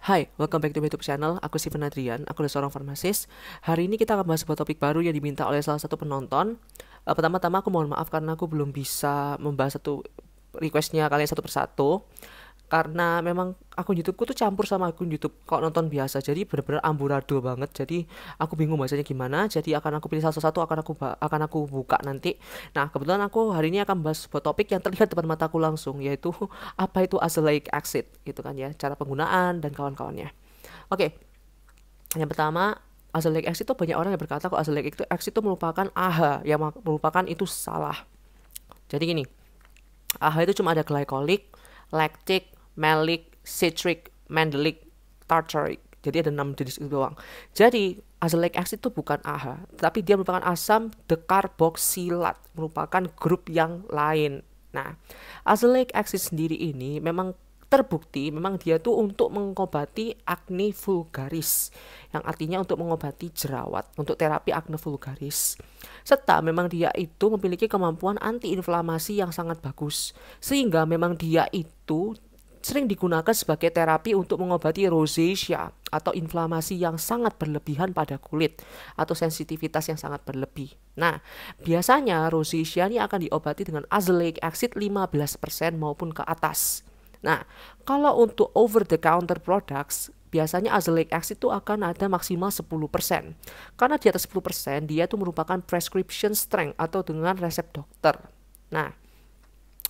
Hai, welcome back to my YouTube channel. Aku Steven Adrian, aku adalah seorang farmasis. Hari ini kita akan bahas sebuah topik baru yang diminta oleh salah satu penonton. Uh, Pertama-tama aku mohon maaf karena aku belum bisa membahas satu requestnya kalian satu persatu karena memang akun YouTubeku tuh campur sama akun YouTube kok nonton biasa. Jadi benar-benar amburadul banget. Jadi aku bingung bahasanya gimana. Jadi akan aku pilih salah satu akan aku akan aku buka nanti. Nah kebetulan aku hari ini akan bahas sebuah topik yang terlihat depan mataku langsung yaitu apa itu azelaic acid gitu kan ya. Cara penggunaan dan kawan-kawannya. Oke. Yang pertama azelaic acid itu banyak orang yang berkata kok azelaic itu merupakan AHA yang merupakan itu salah. Jadi gini AHA itu cuma ada glycolic lactic malic, citric, mandelic, tartaric. Jadi ada enam jenis itu doang. Jadi azelaic acid itu bukan AHA, tapi dia merupakan asam dekarboksilat, merupakan grup yang lain. Nah, azelaic acid sendiri ini memang terbukti memang dia tuh untuk mengobati acne vulgaris yang artinya untuk mengobati jerawat untuk terapi acne vulgaris serta memang dia itu memiliki kemampuan antiinflamasi yang sangat bagus sehingga memang dia itu sering digunakan sebagai terapi untuk mengobati rosacea atau inflamasi yang sangat berlebihan pada kulit atau sensitivitas yang sangat berlebih. Nah, biasanya rosacea ini akan diobati dengan azelaic acid 15% maupun ke atas. Nah, kalau untuk over the counter products biasanya azelaic acid itu akan ada maksimal 10%. Karena di atas 10% dia itu merupakan prescription strength atau dengan resep dokter. Nah,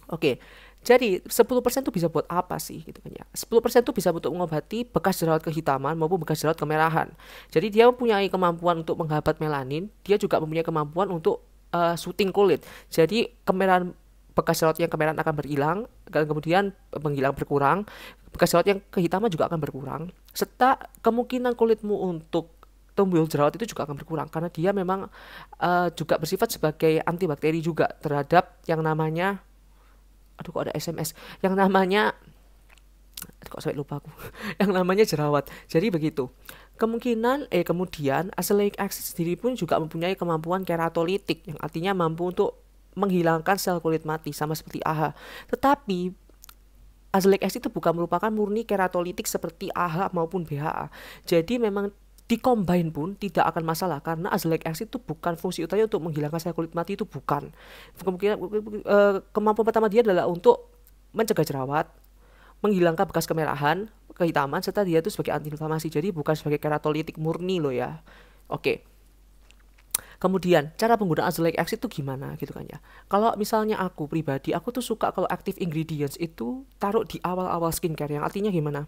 oke. Okay. Jadi 10% itu bisa buat apa sih gitu kan ya. 10% itu bisa untuk mengobati bekas jerawat kehitaman maupun bekas jerawat kemerahan. Jadi dia mempunyai kemampuan untuk menghambat melanin, dia juga mempunyai kemampuan untuk uh, syuting kulit. Jadi kemerahan bekas jerawat yang kemerahan akan berhilang dan kemudian menghilang berkurang. Bekas jerawat yang kehitaman juga akan berkurang. Serta kemungkinan kulitmu untuk tumbuh jerawat itu juga akan berkurang karena dia memang uh, juga bersifat sebagai antibakteri juga terhadap yang namanya aduh kok ada SMS yang namanya kok saya lupa aku. Yang namanya jerawat. Jadi begitu. Kemungkinan eh kemudian azelaic acid sendiri pun juga mempunyai kemampuan keratolitik yang artinya mampu untuk menghilangkan sel kulit mati sama seperti AHA tetapi azelaic acid itu bukan merupakan murni keratolitik seperti AHA maupun BHA jadi memang dikombin pun tidak akan masalah karena azelaic acid itu bukan fungsi utamanya untuk menghilangkan sel kulit mati itu bukan kemungkinan uh, kemampuan pertama dia adalah untuk mencegah jerawat menghilangkan bekas kemerahan kehitaman serta dia itu sebagai antiinflamasi jadi bukan sebagai keratolitik murni loh ya oke Kemudian cara penggunaan azelaic acid itu gimana gitu kan ya. Kalau misalnya aku pribadi, aku tuh suka kalau active ingredients itu taruh di awal-awal skincare yang artinya gimana?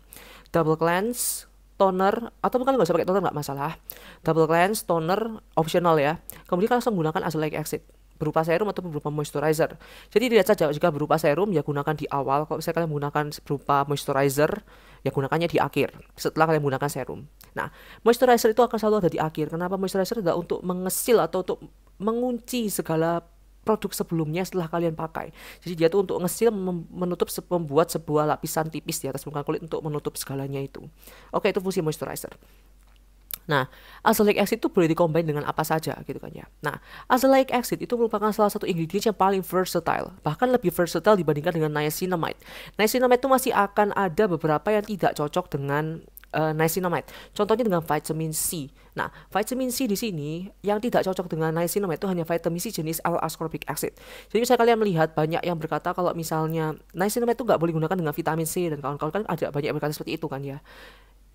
Double cleanse, toner atau bukan nggak usah pakai toner nggak masalah double cleanse toner optional ya kemudian kan langsung gunakan azelaic acid berupa serum atau berupa moisturizer. Jadi tidak saja jika berupa serum ya gunakan di awal. Kalau misalnya kalian menggunakan berupa moisturizer ya gunakannya di akhir setelah kalian menggunakan serum. Nah, moisturizer itu akan selalu ada di akhir. Kenapa moisturizer adalah untuk mengesil atau untuk mengunci segala produk sebelumnya setelah kalian pakai. Jadi dia tuh untuk ngesil menutup membuat sebuah lapisan tipis di atas permukaan kulit untuk menutup segalanya itu. Oke, itu fungsi moisturizer. Nah, azelaic acid itu boleh dikombin dengan apa saja gitu kan ya. Nah, azelaic acid itu merupakan salah satu ingredient yang paling versatile, bahkan lebih versatile dibandingkan dengan niacinamide. Niacinamide itu masih akan ada beberapa yang tidak cocok dengan uh, niacinamide. Contohnya dengan vitamin C. Nah, vitamin C di sini yang tidak cocok dengan niacinamide itu hanya vitamin C jenis L-ascorbic acid. Jadi misalnya kalian melihat banyak yang berkata kalau misalnya niacinamide itu nggak boleh digunakan dengan vitamin C dan kawan-kawan kan ada banyak yang berkata seperti itu kan ya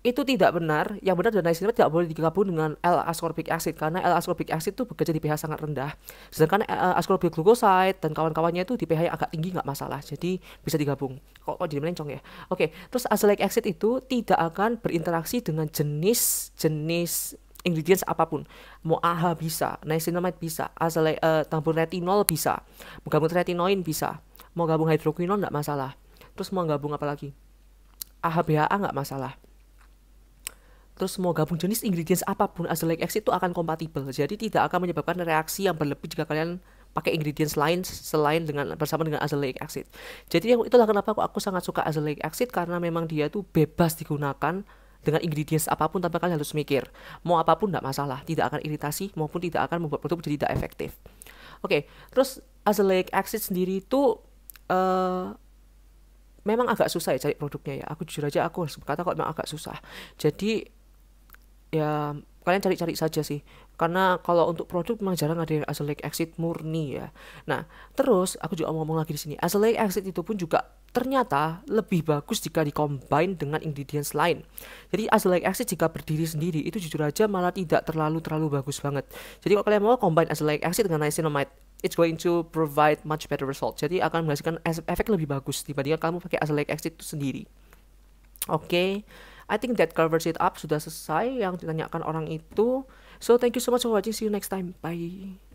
itu tidak benar. Yang benar dan niacinamide tidak boleh digabung dengan L-ascorbic acid karena L-ascorbic acid itu bekerja di pH sangat rendah. Sedangkan ascorbic glucoside dan kawan-kawannya itu di pH yang agak tinggi nggak masalah. Jadi bisa digabung. Kok kok jadi melencong ya? Oke, terus azelaic acid itu tidak akan berinteraksi dengan jenis-jenis ingredients apa pun. Mau AHA bisa, niacinamide bisa, azelaic uh, tambur retinol bisa, mau gabung retinoin bisa, mau gabung hidroquinone nggak masalah. Terus mau gabung apa lagi? AHA BHA nggak masalah terus mau gabung jenis ingredients apa pun azelaic acid itu akan kompatibel. Jadi tidak akan menyebabkan reaksi yang berlebih jika kalian pakai ingredients lain selain dengan bersama dengan azelaic acid jadi yang itulah kenapa aku, aku sangat suka azelaic acid karena memang dia tuh bebas digunakan dengan ingredients apa pun tanpa kalian harus mikir. Mau apa pun tidak masalah tidak akan iritasi maupun tidak akan membuat produk jadi tidak efektif. Oke okay, terus azelaic acid sendiri itu uh, memang agak susah ya cari produknya ya. Aku jujur aja aku harus berkata kok memang agak susah. Jadi ya kalian cari-cari saja sih karena kalau untuk produk memang jarang ada yang azelaic acid murni ya nah terus aku juga mau ngomong lagi di sini azelaic acid itu pun juga ternyata lebih bagus jika dikombin dengan ingredients lain. Jadi azelaic acid jika berdiri sendiri itu jujur aja malah tidak terlalu terlalu bagus banget. Jadi kalau kalian mau combine azelaic acid dengan niacinamide, it's going to provide much better result. Jadi akan menghasilkan efek lebih bagus dibandingkan kamu pakai azelaic acid itu sendiri. Oke. Okay. I think that covers it up sudah selesai yang ditanyakan orang itu. So thank you so much for watching. See you next time. Bye.